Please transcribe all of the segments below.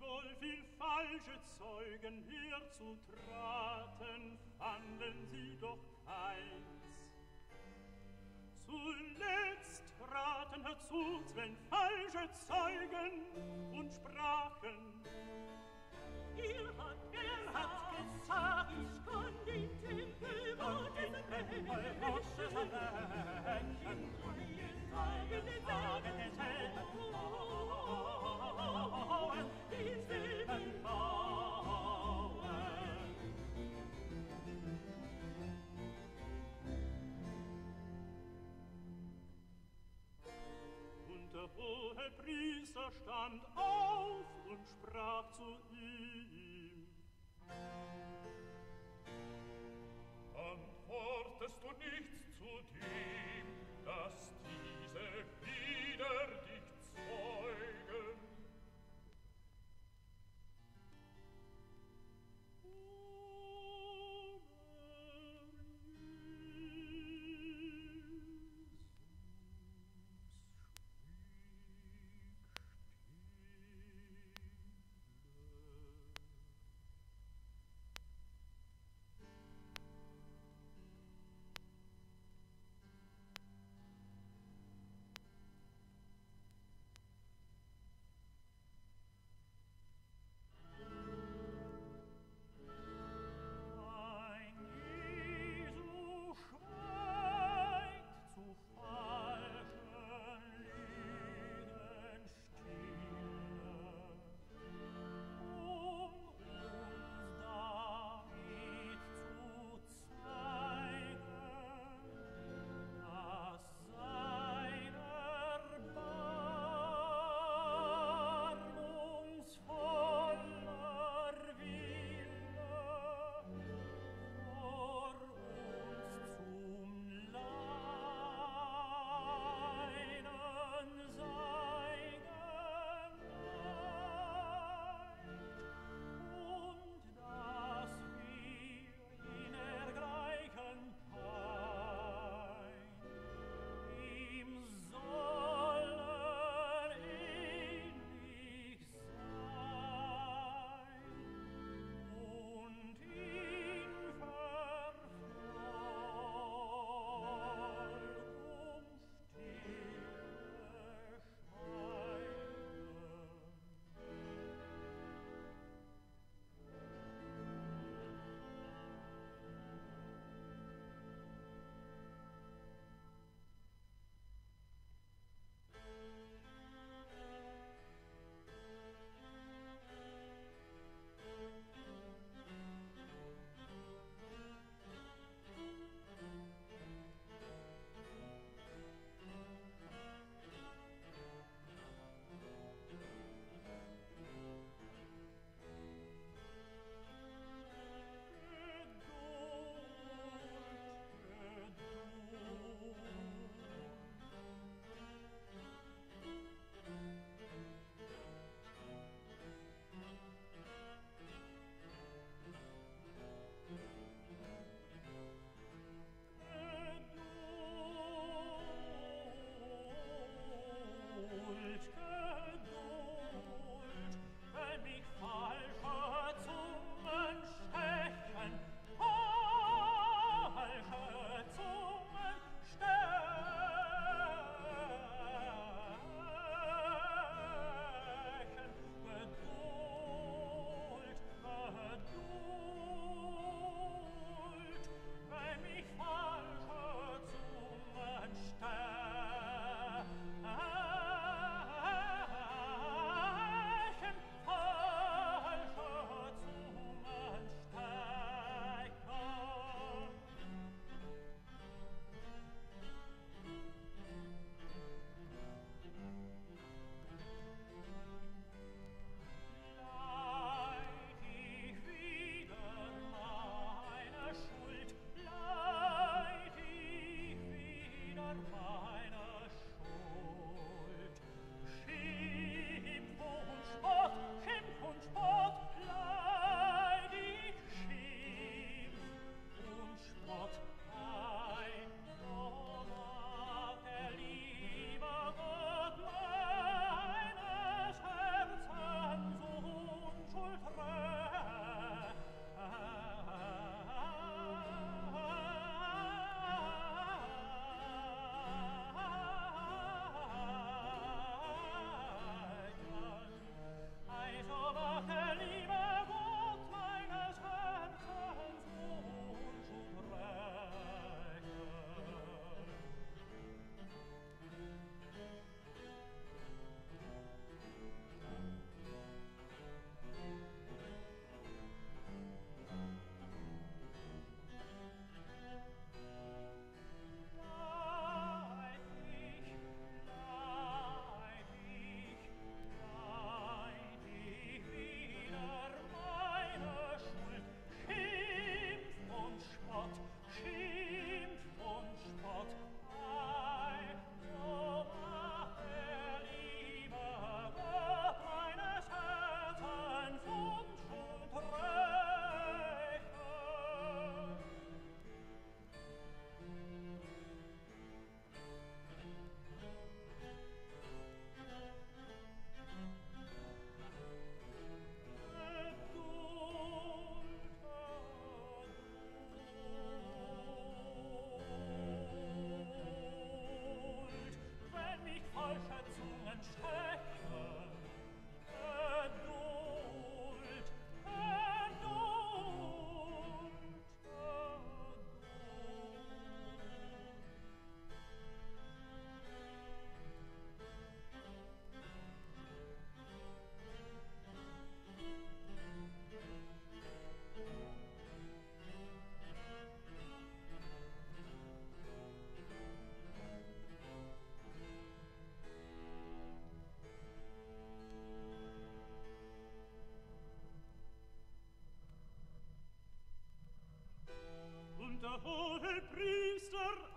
wohl viel falsche Zeugen herzutraten, fanden sie doch keins. Zuletzt traten herzu zween falsche Zeugen und sprachen, Ihr hat er hat gesagt, ich kann den Tempel Himmel den Menschen, in meinen eigenen Tagen des Helden, Priester stand auf und sprach zu ihm.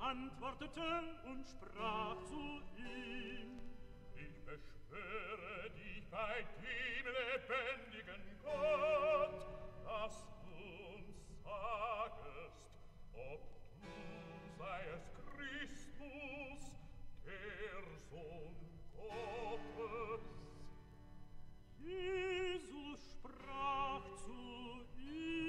antwortete und sprach zu ihm, Ich beschwöre dich bei dem lebendigen Gott, dass du uns sagest, ob du seiest Christus, der Sohn Gottes. Jesus sprach zu ihm,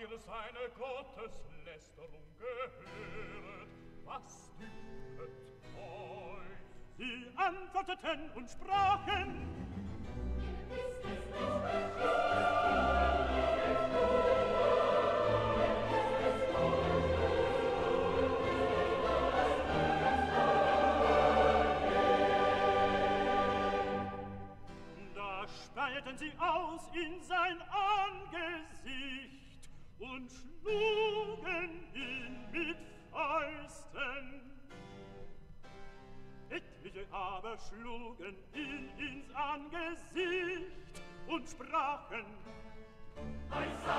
ihr seine Gotteslästerung gehört, was dürfet euch? sie antworteten und sprachen, Da speierten sie aus in sein Angesicht und schlugen ihn mit Fäusten. Etliche aber schlugen ihn ins Angesicht und sprachen, Petrus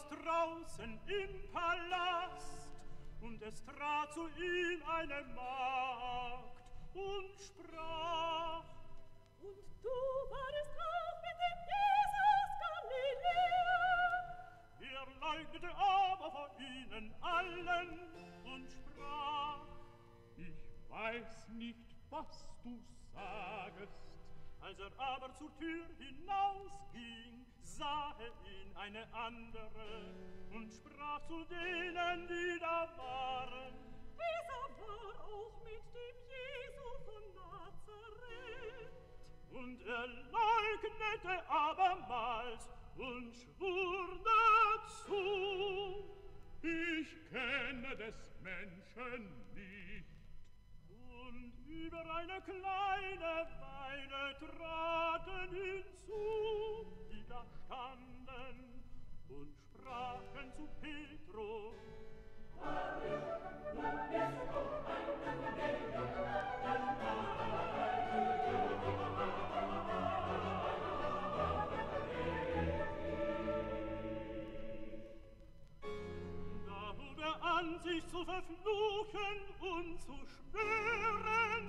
saß draußen im Palast, und es trat zu ihm eine Magd und sprach, Und du warst auch mit dem Jesus Galiläer. er leugnete aber vor ihnen allen und sprach, Ich weiß nicht, was du sagest. Als er aber zur Tür hinausging, sahe ihn eine andere und sprach zu denen, die da waren. Dieser war auch mit dem Jesu von Nazareth. Und er leugnete abermals und schwur dazu. Ich kenne des Menschen nicht und über eine kleine Weide traten hinzu, die da standen und sprachen zu Petro. Da bist, bist du, ein Gott, sich zu verfluchen und zu schwören.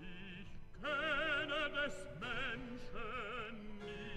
Ich kenne des Menschen nicht.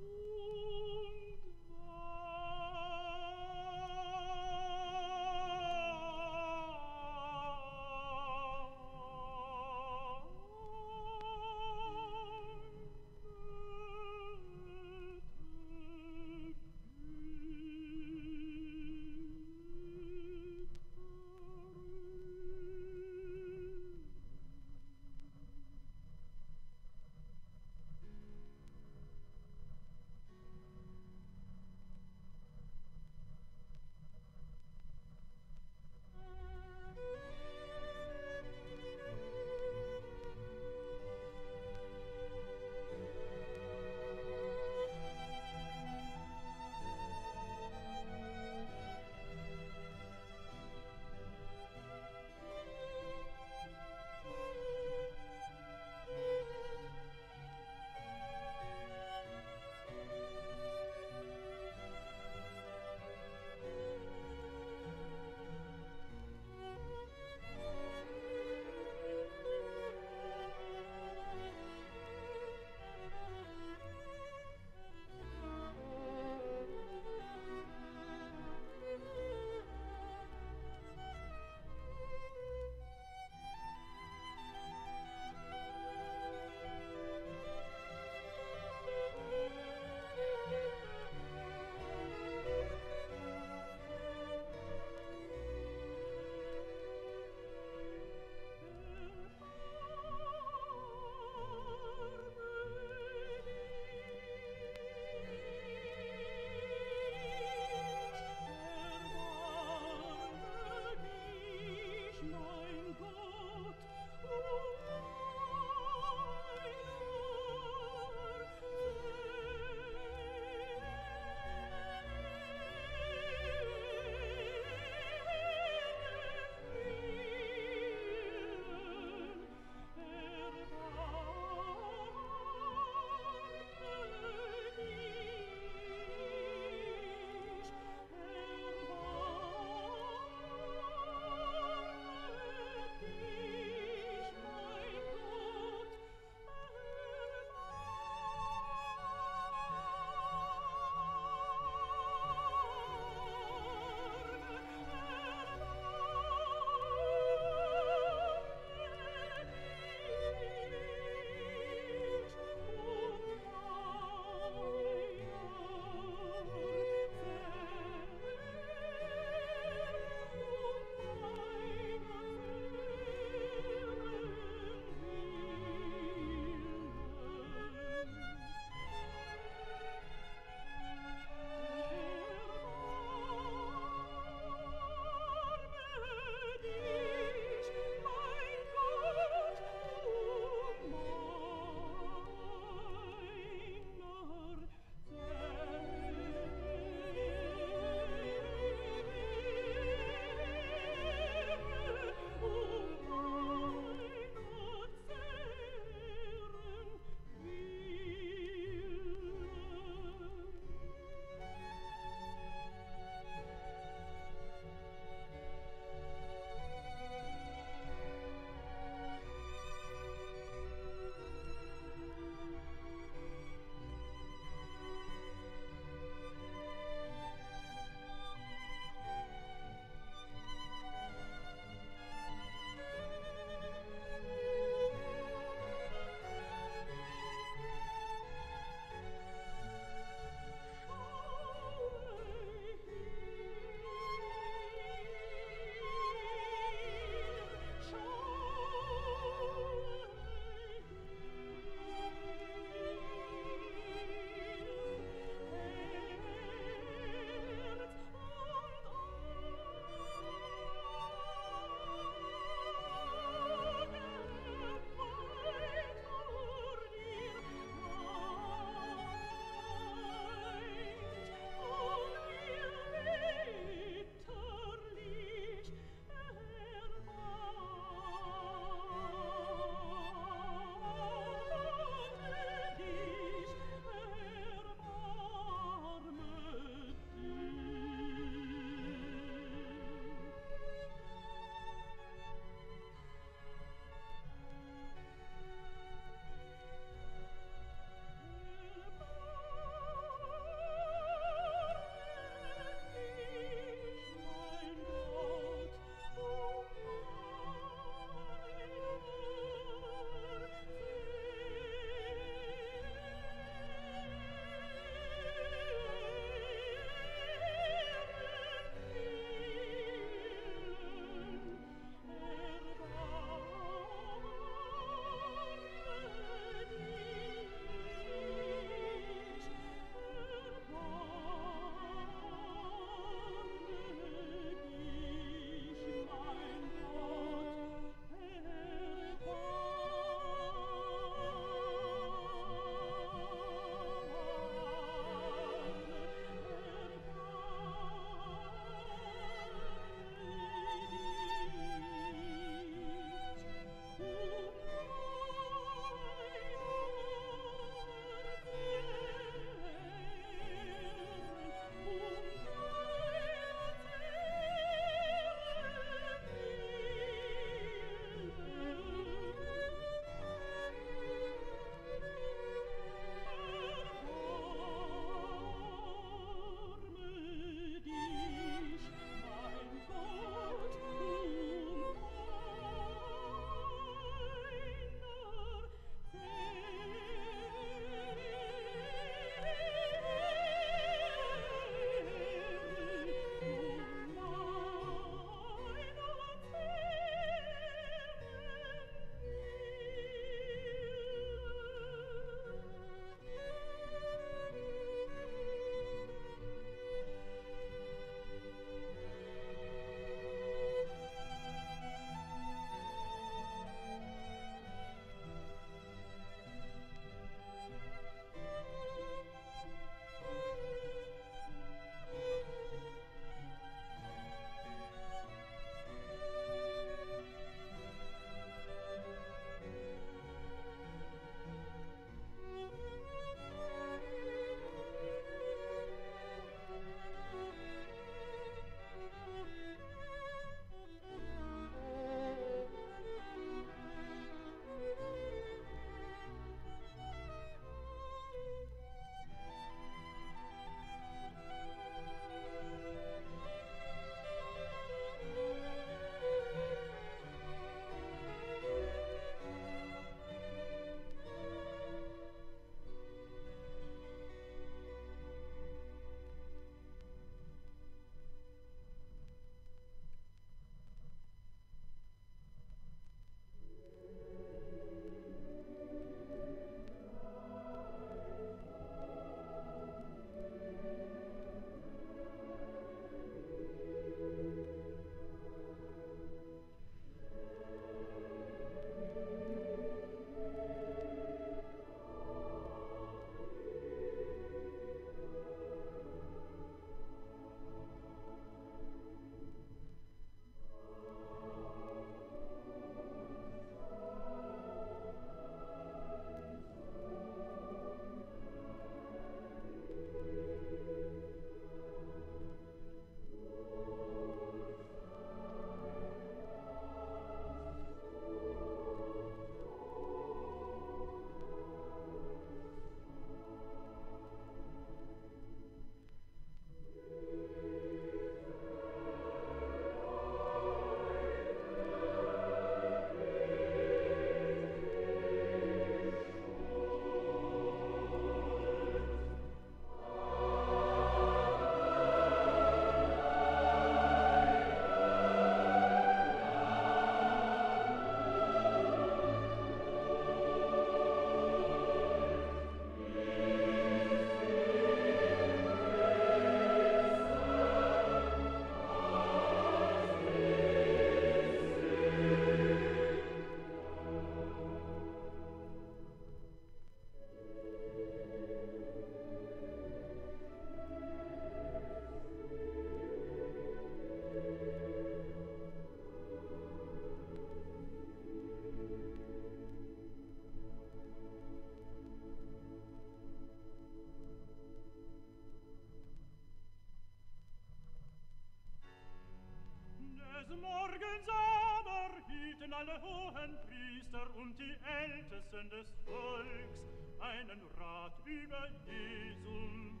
alle hohen Priester und die Ältesten des Volks einen Rat über Jesum,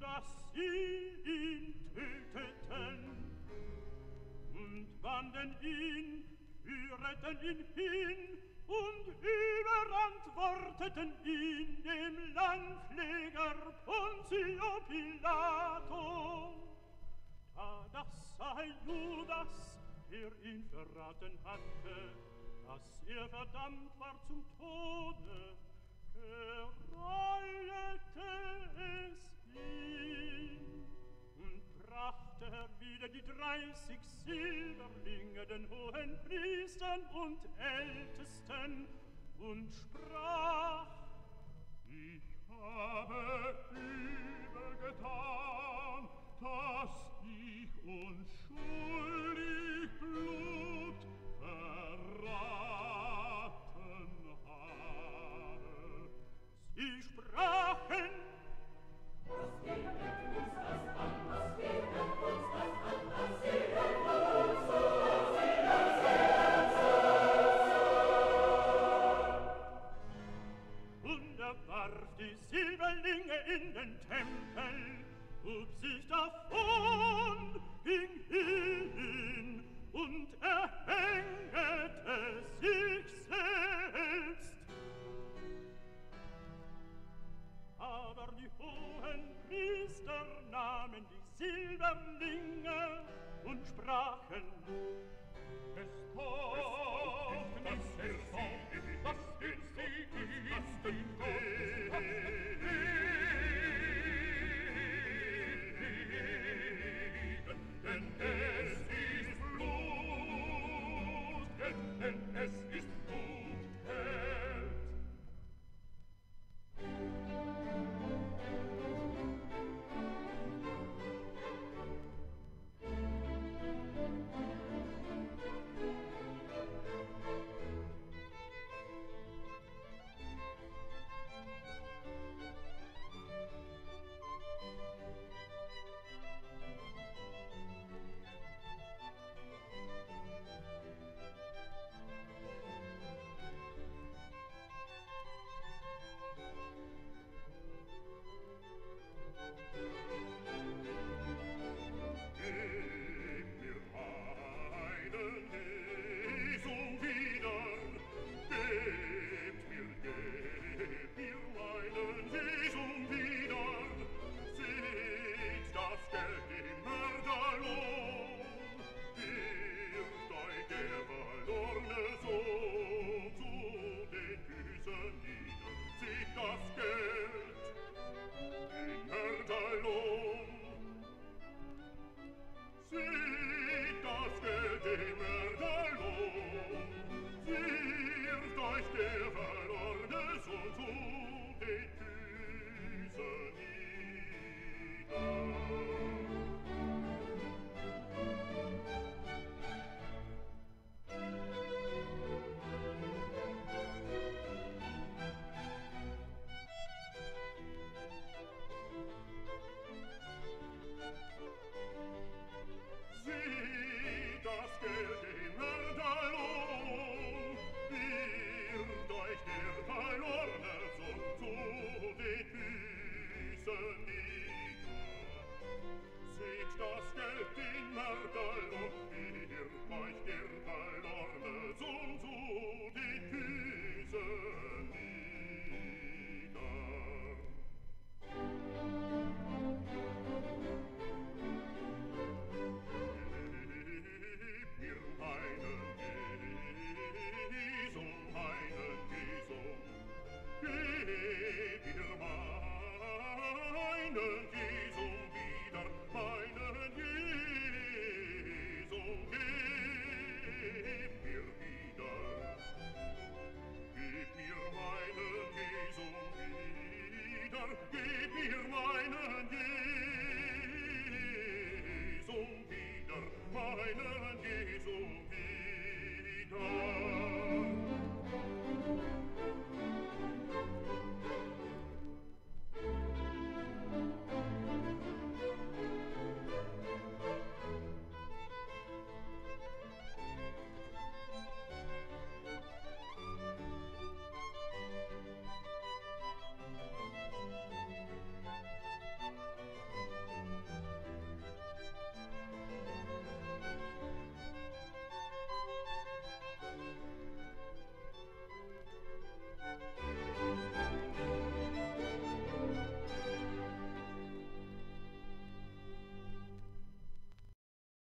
dass sie ihn töteten und banden ihn, führeten ihn hin und überantworteten ihn dem Landpfleger Pontio Pilato. Da das sei Judas, er ihn verraten hatte, dass er verdammt war zum Tode, gereuete es ihn und brachte er wieder die dreißig Silberlinge den hohen Priestern und Ältesten und sprach, ich habe übel getan, dass ich unschuldig blut